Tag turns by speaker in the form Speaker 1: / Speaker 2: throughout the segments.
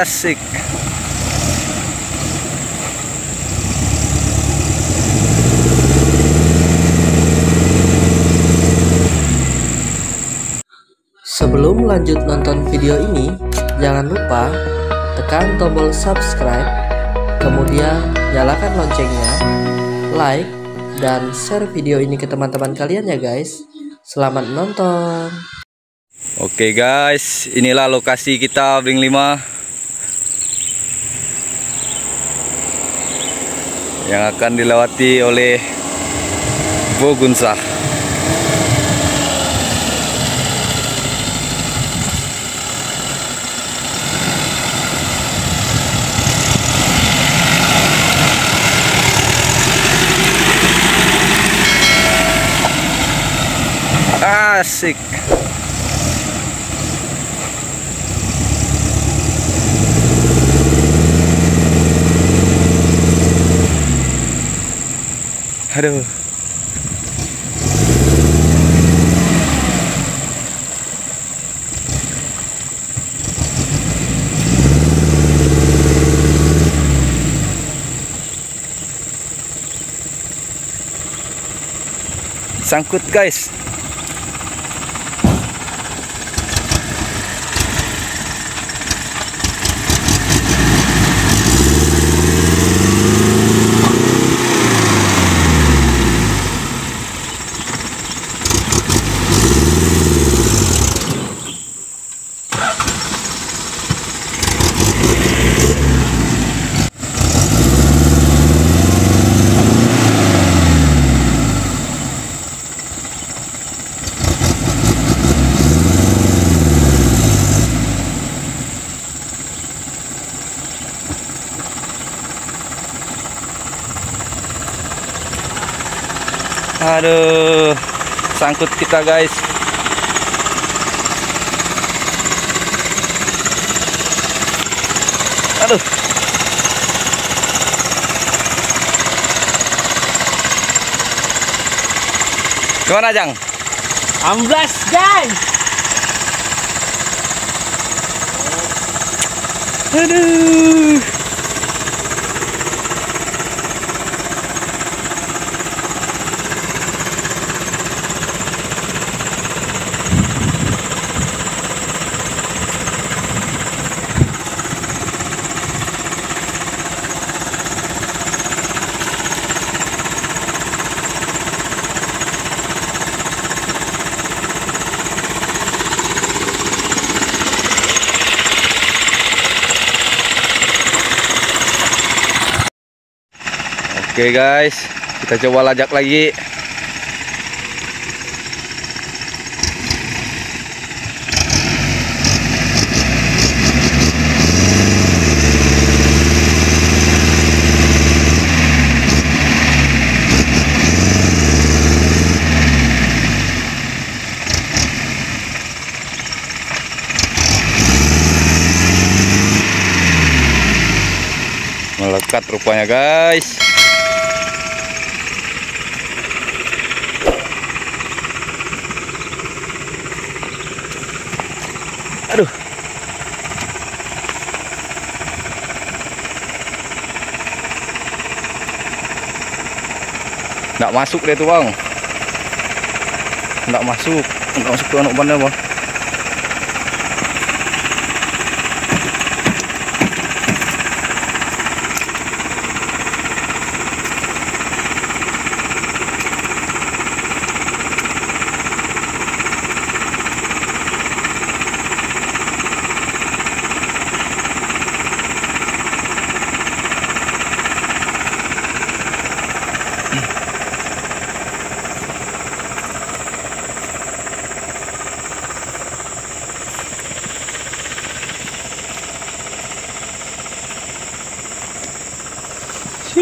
Speaker 1: Asik.
Speaker 2: Sebelum lanjut nonton video ini, jangan lupa tekan tombol subscribe, kemudian nyalakan loncengnya, like, dan share video ini ke teman-teman kalian ya guys. Selamat menonton.
Speaker 1: Oke guys, inilah lokasi kita Bring 5 yang akan dilewati oleh Bogunsa. Asik. Aduh. Sangkut guys. Aduh, sangkut kita guys. Aduh. Gimana Jang?
Speaker 3: Amblas guys.
Speaker 1: Aduh. Oke guys, kita coba lajak lagi. Melekat rupanya guys. Aduh. Nggak masuk deh tuh bang. Nggak masuk. Nggak masuk ke anak bandar bang.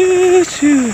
Speaker 1: 我去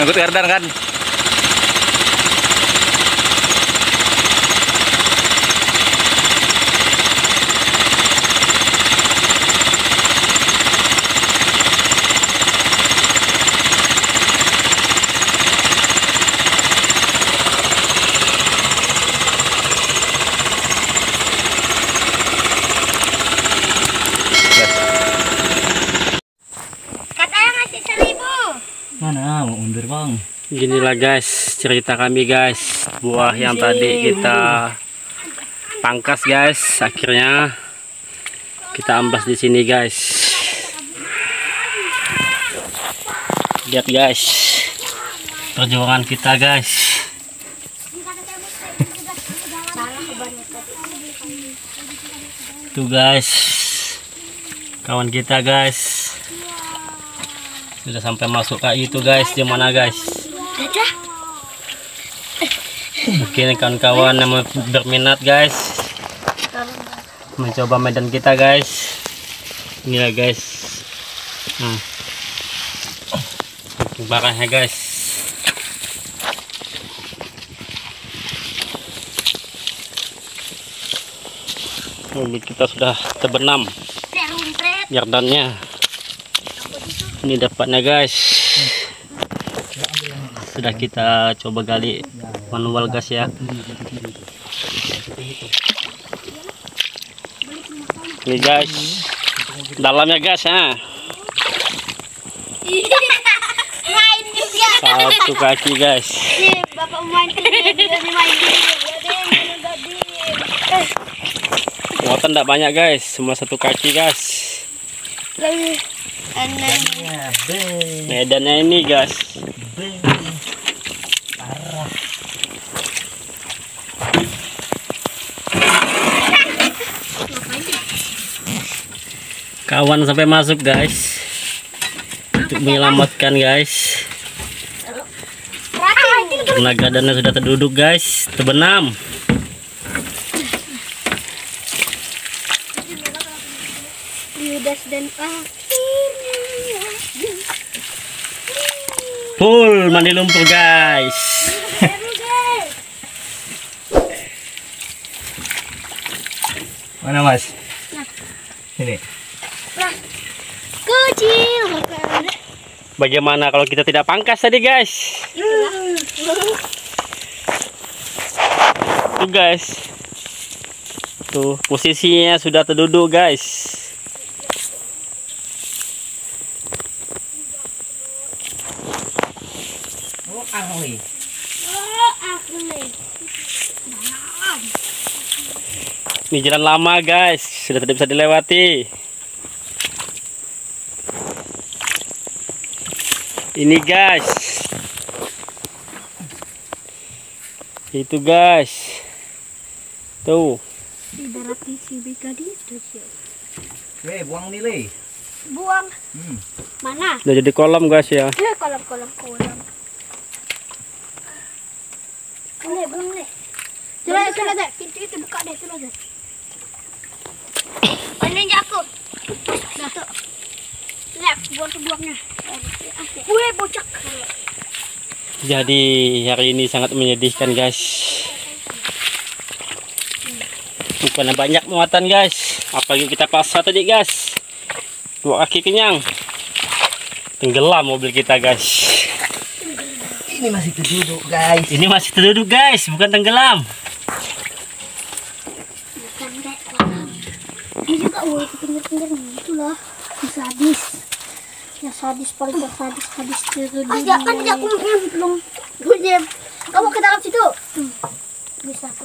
Speaker 1: ngikut Erdan kan?
Speaker 4: Ginilah guys. Cerita kami guys. Buah yang tadi kita pangkas guys. Akhirnya kita ambas di sini guys. Lihat guys. Perjuangan kita guys. Tuh guys. Kawan kita guys. Sudah sampai masuk kayak itu guys. Di mana guys mungkin kawan-kawan yang mau berminat guys. Mencoba medan kita guys. Inilah guys. Hmm. barangnya guys. Mobil kita sudah terbenam yardannya ini dapatnya guys sudah kita coba gali manual gas ya. Ini guys dalamnya gas ya. Satu kaki guys. Muatan tidak banyak guys. Semua satu kaki guys. Medannya ini guys kawan sampai masuk guys. Untuk menyelamatkan guys. Karena gadannya sudah terduduk guys. Terbenam.
Speaker 5: Yudas dan
Speaker 4: full mandi lumpur guys.
Speaker 3: Mana mas? Ini.
Speaker 5: Kecil.
Speaker 4: bagaimana kalau kita tidak pangkas tadi guys tuh guys tuh posisinya sudah terduduk guys
Speaker 3: Oh, angwi.
Speaker 5: Oh, aku nih.
Speaker 4: ini jalan lama guys sudah tidak bisa dilewati ini guys itu guys tuh
Speaker 5: Ibarat si brigadir itu
Speaker 3: Weh, buang nilai.
Speaker 5: Buang.
Speaker 3: Hmm.
Speaker 5: Mana?
Speaker 4: udah jadi kolam guys ya
Speaker 5: Eh, kolam kolam kolam. Boleh, boleh. Coba, coba deh. Pintu itu buka deh, coba deh. Ini aku. Satu. Lihat, buang buangnya. Wih, bocak.
Speaker 4: Jadi hari ini sangat menyedihkan guys. Bukan banyak muatan guys. Apalagi kita pasar tadi guys. Dua kaki kenyang. Tenggelam mobil kita guys.
Speaker 3: Ini masih terduduk guys.
Speaker 4: Ini masih terduduk guys, bukan tenggelam.
Speaker 5: Ini juga, woi, ke pinggir-pinggirnya. Itulah. Yang sadis. Yang sadis, paling sadis, sadis itu. Ah, ya kan aku belum. Gue Kamu ke dalam situ. Bisa aku.